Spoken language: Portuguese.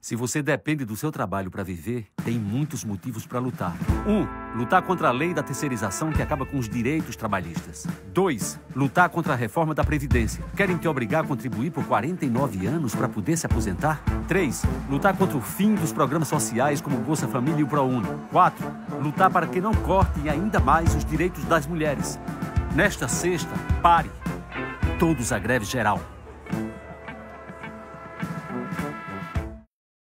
Se você depende do seu trabalho para viver, tem muitos motivos para lutar. 1. Um, lutar contra a lei da terceirização que acaba com os direitos trabalhistas. 2. Lutar contra a reforma da Previdência. Querem te obrigar a contribuir por 49 anos para poder se aposentar? 3. Lutar contra o fim dos programas sociais como Bolsa Família e o ProUni. 4. Lutar para que não cortem ainda mais os direitos das mulheres. Nesta sexta, pare. Todos a greve geral.